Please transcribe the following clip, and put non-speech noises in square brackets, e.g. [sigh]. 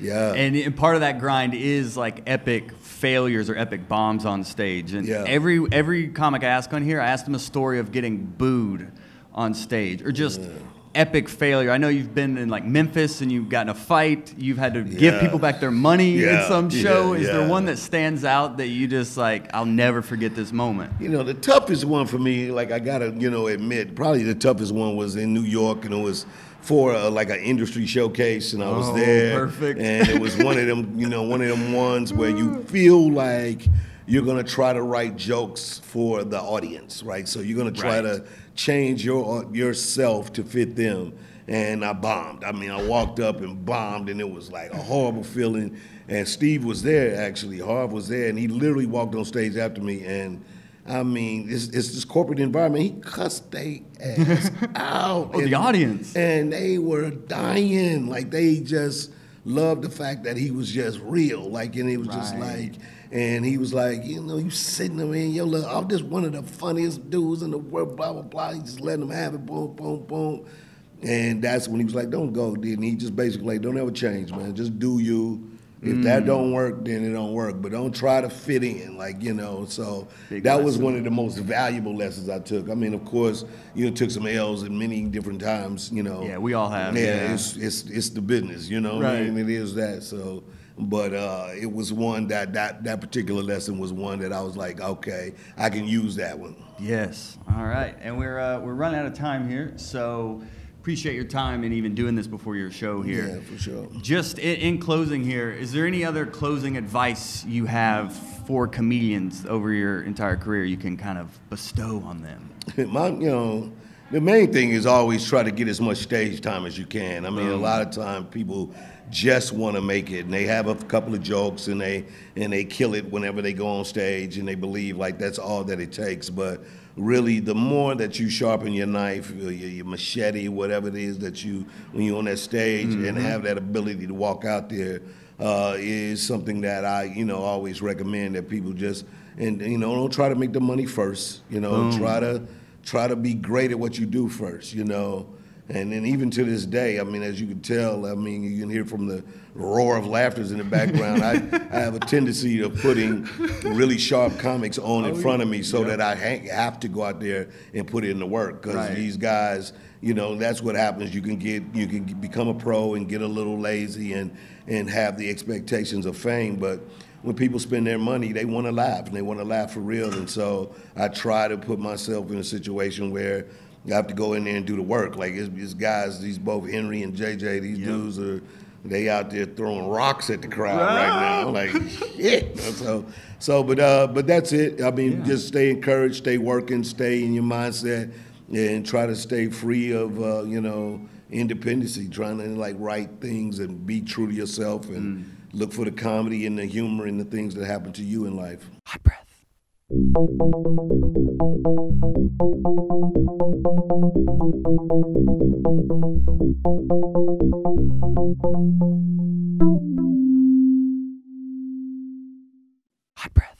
Yeah. And, and part of that grind is like epic failures or epic bombs on stage. And Yeah. every every comic I ask on here, I ask them a story of getting booed on stage or just epic failure. I know you've been in like Memphis and you've gotten a fight. You've had to give people back their money Yeah. in some Yeah, show. Is there one that stands out that you just like? I'll never forget this moment. You know, the toughest one for me, like I gotta, you know, admit, probably the toughest one was in New York, and it was for uh, like an industry showcase, and I was Oh, there, perfect. and it was one of them, you know, one of them ones where you feel like you're gonna try to write jokes for the audience, right? So you're gonna try Right. to change your uh, yourself to fit them. And I bombed. I mean, I walked up and bombed, and it was like a horrible feeling. And Steve was there actually. Harv was there, and he literally walked on stage after me. And I mean, it's, it's this corporate environment. He cussed they ass [laughs] out. Oh, the audience. and they were dying. Like they just loved the fact that he was just real. Like, and he was just like, and he was like, you know, you sitting there, man, yo, look, I'm just one of the funniest dudes in the world, blah, blah, blah. He just letting them have it, boom, boom, boom. And that's when he was like, don't go. And he just basically like, don't ever change, man. Just do you. If that Mm. don't work, then it don't work. But don't try to fit in, like you know. So Big that was one of the most valuable lessons I took. I mean, of course, you know, took some L's at many different times. You know. Yeah, we all have, Yeah, yeah. it's it's it's the business, you know. Right. And it is that. So, but uh, it was one that that that particular lesson was one that I was like, okay, I can use that one. Yes. All right. And we're uh, we're running out of time here, so appreciate your time and even doing this before your show here. Yeah, for sure. Just in, in closing here, is there any other closing advice you have for comedians over your entire career you can kind of bestow on them? [laughs] My, you know, the main thing is always try to get as much stage time as you can. I mean, a mm. lot of time people just want to make it, and they have a couple of jokes, and they and they kill it whenever they go on stage, and they believe like that's all that it takes. But really, the more that you sharpen your knife, your, your machete, whatever it is that you when you're on that stage, and have that ability to walk out there, uh, is something that I, you know, always recommend that people just and you know don't try to make the money first. You know, try to try to be great at what you do first, you know. And then even to this day, I mean, as you can tell, I mean, you can hear from the roar of laughters in the background. I, I have a tendency of putting really sharp comics on Oh, in front of me so that I ha- have to go out there and put in the work because Right. these guys, you know, that's what happens. You can get, you can become a pro and get a little lazy and and have the expectations of fame, but when people spend their money, they want to laugh and they want to laugh for real. And so I try to put myself in a situation where I have to go in there and do the work. Like it's, it's guys, these both Henry and JJ, these dudes are they out there throwing rocks at the crowd right now. Like shit. So so but uh but that's it. I mean, just stay encouraged, stay working, stay in your mindset and try to stay free of uh, you know, independency, trying to like write things and be true to yourself and look for the comedy and the humor and the things that happen to you in life. Hot breath. Hot breath.